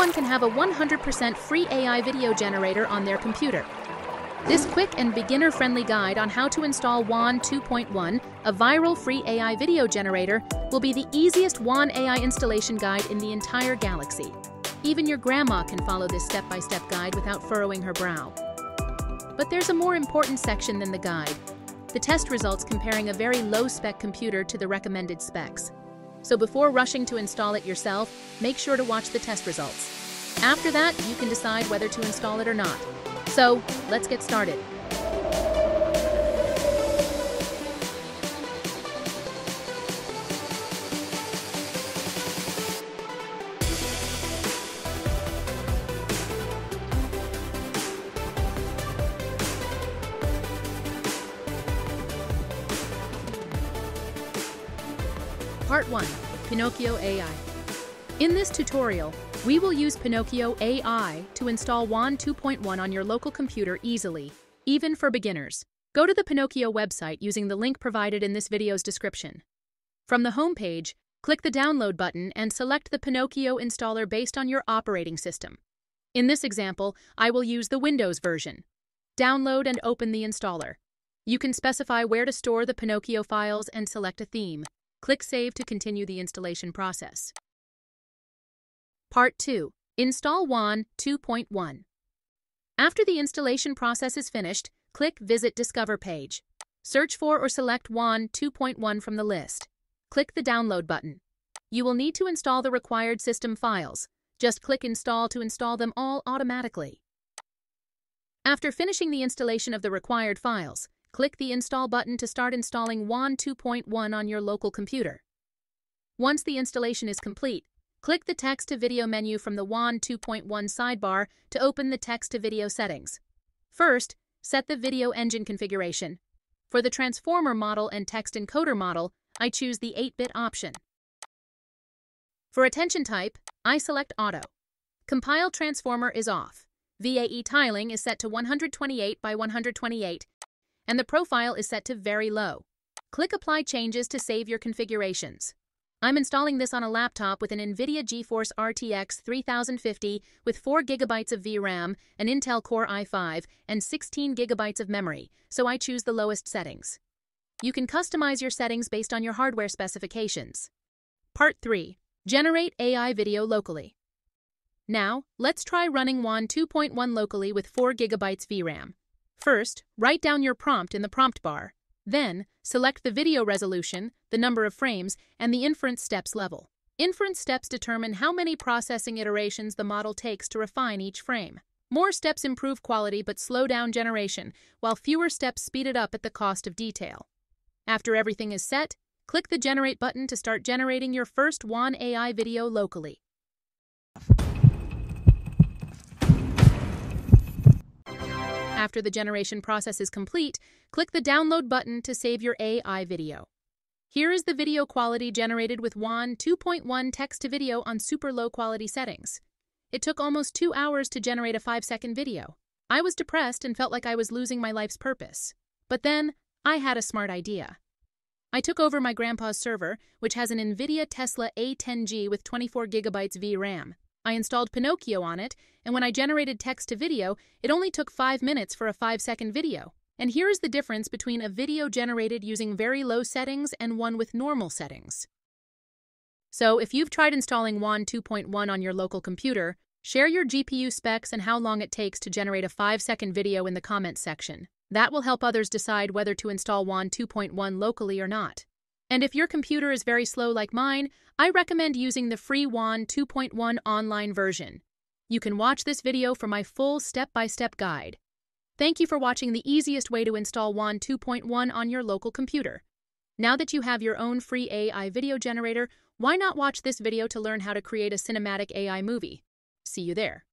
everyone can have a 100% free AI video generator on their computer. This quick and beginner-friendly guide on how to install WAN 2.1, a viral free AI video generator, will be the easiest WAN AI installation guide in the entire galaxy. Even your grandma can follow this step-by-step -step guide without furrowing her brow. But there's a more important section than the guide. The test results comparing a very low-spec computer to the recommended specs. So before rushing to install it yourself, make sure to watch the test results. After that, you can decide whether to install it or not. So, let's get started. Part 1. Pinokio AI. In this tutorial, we will use Pinokio AI to install WAN 2.1 on your local computer easily, even for beginners. Go to the Pinokio website using the link provided in this video's description. From the home page, click the Download button and select the Pinokio installer based on your operating system. In this example, I will use the Windows version. Download and open the installer. You can specify where to store the Pinokio files and select a theme. Click Save to continue the installation process. Part 2. Install WAN 2.1. After the installation process is finished, click Visit Discover page. Search for or select WAN 2.1 from the list. Click the Download button. You will need to install the required system files. Just click Install to install them all automatically. After finishing the installation of the required files, click the Install button to start installing WAN 2.1 on your local computer. Once the installation is complete, Click the Text-to-Video menu from the WAN 2.1 sidebar to open the text-to-video settings. First, set the video engine configuration. For the transformer model and text encoder model, I choose the 8-bit option. For attention type, I select Auto. Compile transformer is off. VAE tiling is set to 128 by 128, and the profile is set to very low. Click Apply Changes to save your configurations. I'm installing this on a laptop with an NVIDIA GeForce RTX 3050 with 4GB of VRAM, an Intel Core i5, and 16GB of memory, so I choose the lowest settings. You can customize your settings based on your hardware specifications. Part 3. Generate AI video locally. Now, let's try running WAN 2.1 locally with 4GB VRAM. First, write down your prompt in the prompt bar. Then, select the video resolution, the number of frames, and the inference steps level. Inference steps determine how many processing iterations the model takes to refine each frame. More steps improve quality but slow down generation, while fewer steps speed it up at the cost of detail. After everything is set, click the Generate button to start generating your first WAN AI video locally. After the generation process is complete, click the Download button to save your AI video. Here is the video quality generated with WAN 2.1 text-to-video on super low-quality settings. It took almost two hours to generate a five-second video. I was depressed and felt like I was losing my life's purpose. But then, I had a smart idea. I took over my grandpa's server, which has an NVIDIA Tesla A10G with 24 gigabytes VRAM. I installed Pinokio on it, and when I generated text to video, it only took 5 minutes for a 5 second video. And here is the difference between a video generated using very low settings and one with normal settings. So, if you've tried installing WAN 2.1 on your local computer, share your GPU specs and how long it takes to generate a 5 second video in the comments section. That will help others decide whether to install WAN 2.1 locally or not. And if your computer is very slow like mine, I recommend using the free WAN 2.1 online version. You can watch this video for my full step-by-step -step guide. Thank you for watching the easiest way to install WAN 2.1 on your local computer. Now that you have your own free AI video generator, why not watch this video to learn how to create a cinematic AI movie? See you there.